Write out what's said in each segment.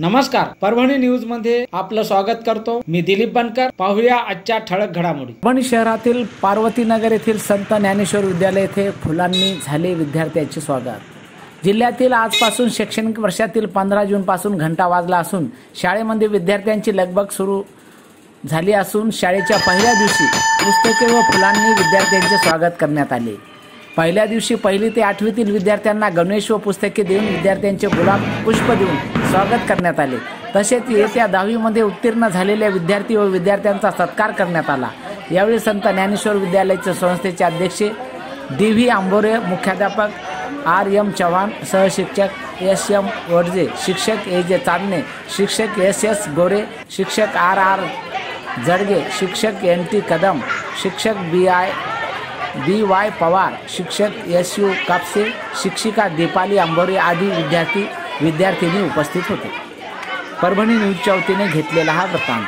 नमस्कार परभणी न्यूजमध्ये आपलं स्वागत करतो. मी दिलीप बनकर पाहूया आजच्या ठळक घडामोडी. परभणी शहरातील पार्वतीनगर येथील संत ज्ञानेश्वर विद्यालय येथे फुलांनी झाले विद्यार्थ्यांचे स्वागत. जिल्ह्यातील आजपासून शैक्षणिक वर्षातील पंधरा जूनपासून घंटा वाजला असून शाळेमध्ये विद्यार्थ्यांची लगबग सुरू झाली असून शाळेच्या पहिल्या दिवशी पुस्तके व फुलांनी विद्यार्थ्यांचे स्वागत करण्यात आले. पहिल्या दिवशी पहिली ते आठवीतील विद्यार्थ्यांना गणेश व पुस्तके देऊन विद्यार्थ्यांचे गुलाब पुष्प देऊन स्वागत करण्यात आले. तसेच येत्या दहावीमध्ये उत्तीर्ण झालेल्या विद्यार्थी व विद्यार्थ्यांचा सत्कार करण्यात आला. यावेळी संत ज्ञानेश्वर विद्यालयाचे संस्थेचे अध्यक्ष डी व्ही आंबोरे मुख्याध्यापक आर एम चव्हाण सहशिक्षक एस एम वडजे शिक्षक ए जे चांदणे शिक्षक एस एस गोरे शिक्षक आर आर जडगे शिक्षक एन टी कदम शिक्षक B I B Y Pawar शिक्षक एस यू कापसे शिक्षिका दीपाली आंबोरे आदी विद्यार्थी विद्यार्थिनी उपस्थित होते. परभणी न्यूजच्या वतीने घेतलेला हा वृत्तांत.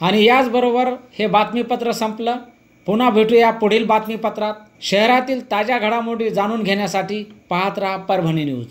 आणि याचबरोबर हे बातमीपत्र संपलं. पुन्हा भेटूया पुढील बातमीपत्रात. शहरातील ताज्या घडामोडी जाणून घेण्यासाठी पाहत राहा परभणी न्यूज.